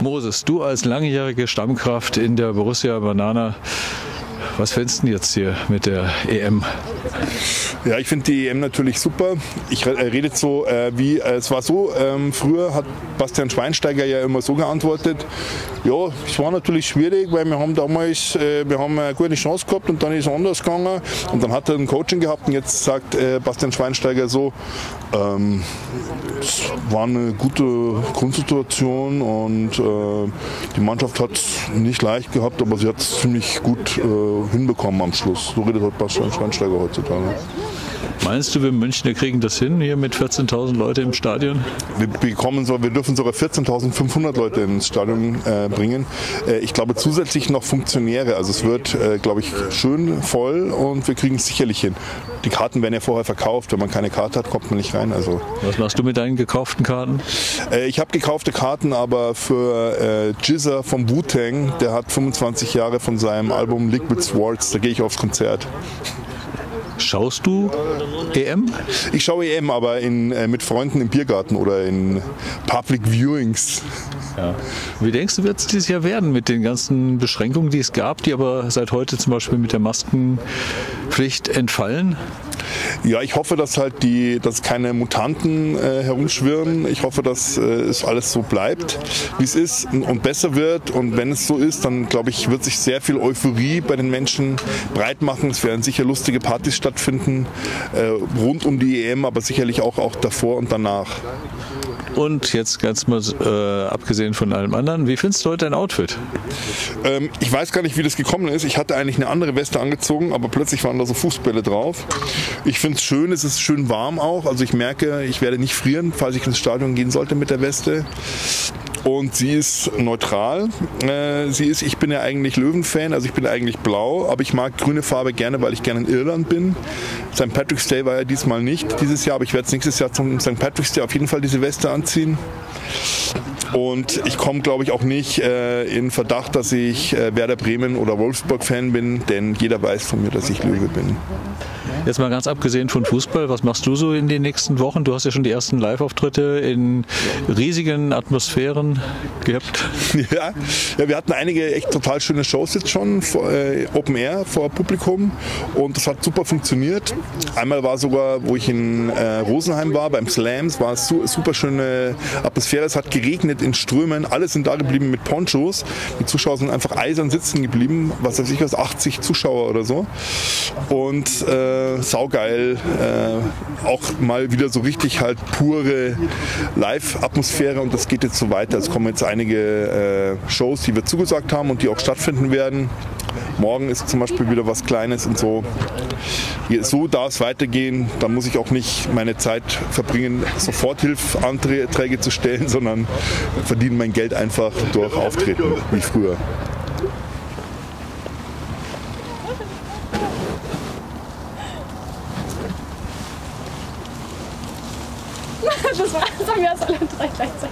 Moses, du als langjährige Stammkraft in der Borussia Banana, was fändest du jetzt hier mit der EM? Ja, ich finde die EM natürlich super. Ich rede jetzt so, äh, wie äh, es war so, ähm, früher hat Bastian Schweinsteiger ja immer so geantwortet, ja, es war natürlich schwierig, weil wir haben damals, äh, wir haben eine gute Chance gehabt und dann ist es anders gegangen und dann hat er ein Coaching gehabt und jetzt sagt äh, Bastian Schweinsteiger so, ähm, es war eine gute Grundsituation und äh, die Mannschaft hat es nicht leicht gehabt, aber sie hat es ziemlich gut äh, hinbekommen am Schluss. So redet heute Bastian Schweinsteiger heutzutage. Meinst du, wir Münchner kriegen das hin, hier mit 14.000 Leute im Stadion? Wir, bekommen so, wir dürfen sogar 14.500 Leute ins Stadion äh, bringen. Äh, ich glaube zusätzlich noch Funktionäre. Also es wird, äh, glaube ich, schön voll und wir kriegen es sicherlich hin. Die Karten werden ja vorher verkauft. Wenn man keine Karte hat, kommt man nicht rein. Also, Was machst du mit deinen gekauften Karten? Äh, ich habe gekaufte Karten, aber für äh, Jizza vom Wu-Tang, der hat 25 Jahre von seinem Album Liquid Swords, da gehe ich aufs Konzert. Schaust du EM? Ich schaue EM, aber in, äh, mit Freunden im Biergarten oder in Public Viewings. Ja. Wie denkst du, wird es dieses Jahr werden mit den ganzen Beschränkungen, die es gab, die aber seit heute zum Beispiel mit der Maskenpflicht entfallen? Ja, ich hoffe, dass halt die, dass keine Mutanten äh, herumschwirren. Ich hoffe, dass äh, es alles so bleibt, wie es ist und besser wird. Und wenn es so ist, dann glaube ich, wird sich sehr viel Euphorie bei den Menschen breit machen. Es werden sicher lustige Partys stattfinden äh, rund um die EM, aber sicherlich auch, auch davor und danach. Und jetzt ganz mal äh, abgesehen von allem anderen, wie findest du heute dein Outfit? Ähm, ich weiß gar nicht, wie das gekommen ist. Ich hatte eigentlich eine andere Weste angezogen, aber plötzlich waren da so Fußbälle drauf. Ich finde es schön, es ist schön warm auch. Also ich merke, ich werde nicht frieren, falls ich ins Stadion gehen sollte mit der Weste und sie ist neutral. Äh, sie ist, ich bin ja eigentlich Löwen-Fan, also ich bin eigentlich blau, aber ich mag grüne Farbe gerne, weil ich gerne in Irland bin. St. Patrick's Day war ja diesmal nicht dieses Jahr, aber ich werde nächstes Jahr zum St. Patrick's Day auf jeden Fall diese Weste anziehen. Und ich komme, glaube ich, auch nicht äh, in Verdacht, dass ich äh, Werder Bremen oder Wolfsburg-Fan bin, denn jeder weiß von mir, dass ich Löwe bin. Jetzt mal ganz abgesehen von Fußball, was machst du so in den nächsten Wochen? Du hast ja schon die ersten Live-Auftritte in riesigen Atmosphären gehabt. Ja, ja, wir hatten einige echt total schöne Shows jetzt schon, vor, äh, Open Air vor Publikum und das hat super funktioniert. Einmal war sogar, wo ich in äh, Rosenheim war, beim Slams, war es su super schöne Atmosphäre. Es hat geregnet in Strömen, alle sind da geblieben mit Ponchos. Die Zuschauer sind einfach eisern sitzen geblieben, was weiß ich was, 80 Zuschauer oder so. Und äh, saugeil, äh, auch mal wieder so richtig halt pure Live-Atmosphäre und das geht jetzt so weiter. Es kommen jetzt einige äh, Shows, die wir zugesagt haben und die auch stattfinden werden. Morgen ist zum Beispiel wieder was Kleines und so. So darf es weitergehen. Da muss ich auch nicht meine Zeit verbringen, Soforthilfanträge zu stellen, sondern verdiene mein Geld einfach durch Auftreten, wie früher. Das, war, das haben wir alle drei gleichzeitig.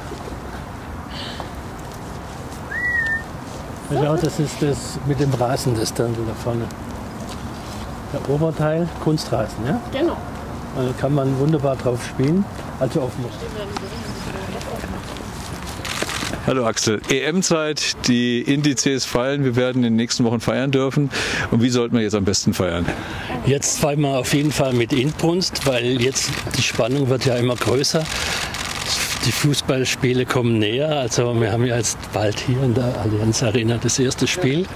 Ja, das ist das mit dem Rasen, das dann da vorne. Der Oberteil, Kunstrasen, ja? Genau. Da kann man wunderbar drauf spielen, also auf Musik. Hallo Axel, EM-Zeit, die Indizes fallen, wir werden in den nächsten Wochen feiern dürfen. Und wie sollten wir jetzt am besten feiern? Jetzt feiern wir auf jeden Fall mit Inbrunst, weil jetzt die Spannung wird ja immer größer. Die Fußballspiele kommen näher. Also wir haben ja jetzt bald hier in der Allianz Arena das erste Spiel.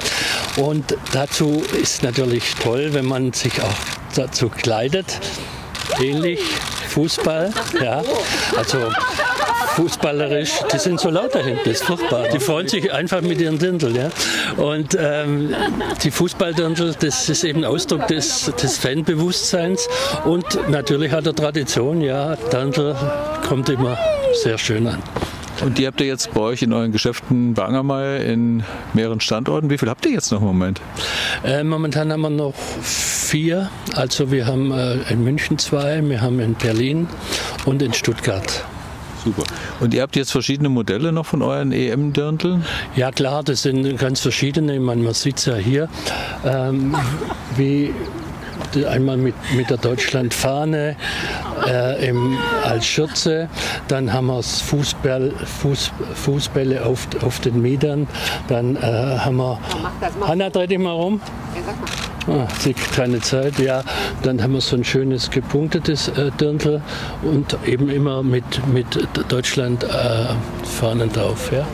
Und dazu ist natürlich toll, wenn man sich auch dazu kleidet. Ähnlich Fußball, ja. Also fußballerisch, die sind so laut da hinten, das ist furchtbar. Die freuen sich einfach mit ihren Dirndl. Ja? Und ähm, die Fußballdirndl, das ist eben Ausdruck des, des Fanbewusstseins und natürlich hat er Tradition, ja, Dirndl kommt immer sehr schön an. Und die habt ihr jetzt bei euch in euren Geschäften bei Angermeier in mehreren Standorten. Wie viel habt ihr jetzt noch im Moment? Äh, momentan haben wir noch vier. Also wir haben äh, in München zwei, wir haben in Berlin und in Stuttgart. Super. Und ihr habt jetzt verschiedene Modelle noch von euren EM-Dirndln? Ja klar, das sind ganz verschiedene. Ich meine, man sieht es ja hier, ähm, wie einmal mit, mit der Deutschlandfahne äh, im, als Schürze. Dann haben wir Fußball, Fuß, Fußbälle auf, auf den Mietern. Dann äh, haben wir. Hanna, dreh dich mal rum. Ah, sie keine Zeit, ja. Dann haben wir so ein schönes gepunktetes äh, Dirndl und eben immer mit, mit Deutschland äh, Fahnen drauf. Ja.